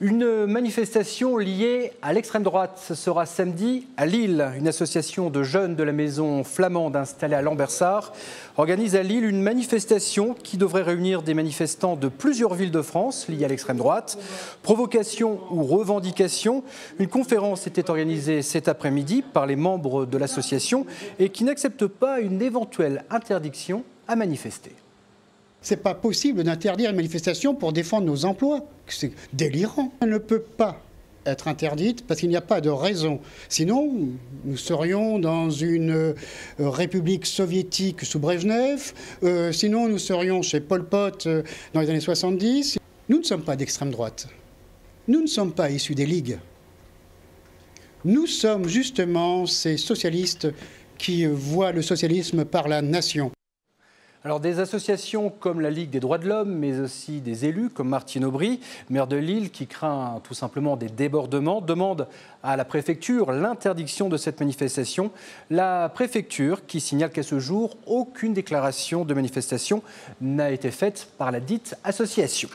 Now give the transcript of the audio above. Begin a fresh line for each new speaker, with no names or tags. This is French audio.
Une manifestation liée à l'extrême droite. Ce sera samedi à Lille. Une association de jeunes de la maison flamande installée à Lambersart organise à Lille une manifestation qui devrait réunir des manifestants de plusieurs villes de France liées à l'extrême droite. Provocation ou revendication, une conférence était organisée cet après-midi par les membres de l'association et qui n'accepte pas une éventuelle interdiction à manifester.
C'est pas possible d'interdire une manifestation pour défendre nos emplois. C'est délirant. Elle ne peut pas être interdite parce qu'il n'y a pas de raison. Sinon, nous serions dans une euh, république soviétique sous Brejnev, euh, sinon nous serions chez Pol Pot euh, dans les années 70. Nous ne sommes pas d'extrême droite. Nous ne sommes pas issus des ligues. Nous sommes justement ces socialistes qui voient le socialisme par la nation.
Alors des associations comme la Ligue des droits de l'homme, mais aussi des élus comme Martine Aubry, maire de Lille, qui craint tout simplement des débordements, demandent à la préfecture l'interdiction de cette manifestation. La préfecture qui signale qu'à ce jour, aucune déclaration de manifestation n'a été faite par la dite association.